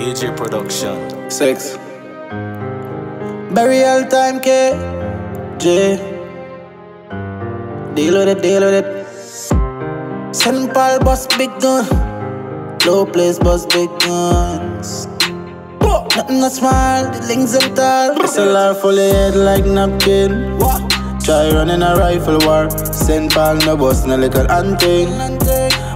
KJ Production. Six. Burial time, K. J. Deal with it, deal with it. St. Paul bust big gun. Low place bust big guns. Whoa. Nothing not small, the links them tall. SLR fully head like napkin. What? Try running a rifle war. St. Paul no bust no little hunting.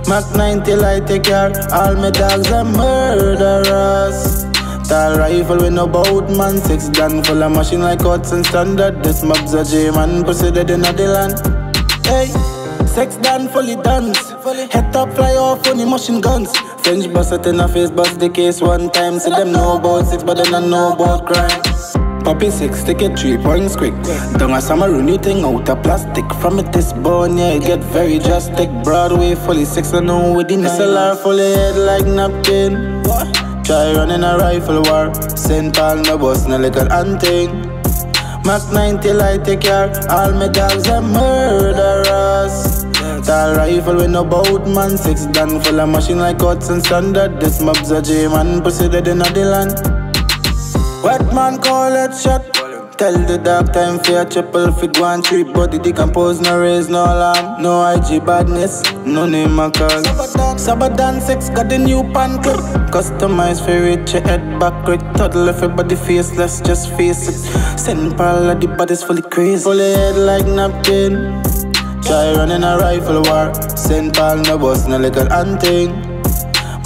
Mac 90 light take care. All my dogs are murderers. Tall rifle with no bout man. Six gun full of machine like Hudson standard. This mob's a J man. Dead in the land. Hey. Sex done, fully dance. Head top fly off on the machine guns. French bust it in the face, bust the case one time. See them know about six, but they don't know about crime. Poppy six, take it three points quick. Don't a summer new thing out of plastic. From it this bone, yeah, it get very drastic. Broadway fully six, I know with the SLR fully head like napkin. Try running a rifle war. St. Paul no bust no little hunting. Mac 90 light take care. All my dogs are murderers. Tall rifle with no bout man. Six gun full of machine like Hudson standard. This mob's a J man. Dead in the land. Man call it shot. Tell the dark time a triple fig one trip Body decompose, no raise, no alarm No IG badness, no name a call Sabadan 6 got the new pan clip. Customized for rich, your head back quick Toddle everybody faceless, just face it. St. Paul of the body's fully crazy. Fully head like napkin. Try running a rifle war. St. Paul no boss, no little hunting.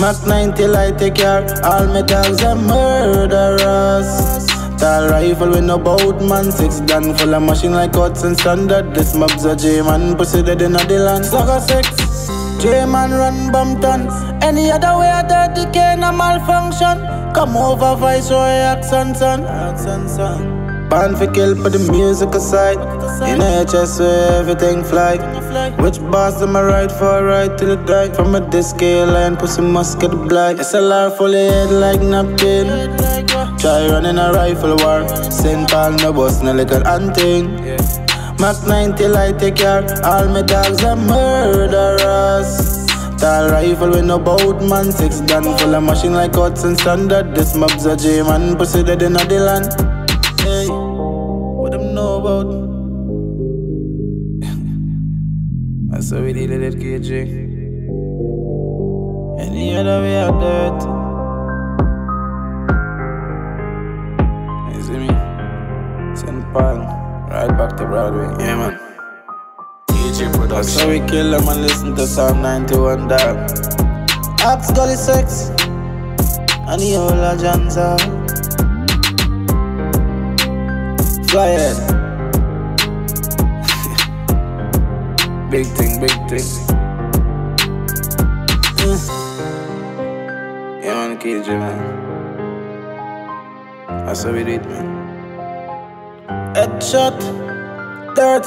Mac 90 light take care. All my dogs are murderers Tall rifle with no bout man Six gun full of machine like Hudson standard This mob's a J-man Pussy dead in the land Saga 6 J-man run Bumpton Any other way a dirty can a malfunction Come over Viceroy accent son Accent son Born for kill, put the music aside. In HS where everything fly. Which boss am I right for? Right till it die. From a disc line, pussy must get blind. SLR fully head like napkin. Try running a rifle war. St. Paul no boss, no little hunting. Mac 90 light take care. All my dogs are murderers. Tall rifle with no bout man. Six gun full of machine like Hudson standard. This mob's a J man. Dead in the land. Hey, what them know about? That's how we deal with it, KJ. Any other way I do St. Right back to Broadway. Yeah, man. That's how we kill them and listen to Psalm 91 dog. Axe Gully 6 and the whole of Janza. Fly head. big thing, big thing. Yeah, man, KJ, man. That's how we do it, man. Headshot, dirt.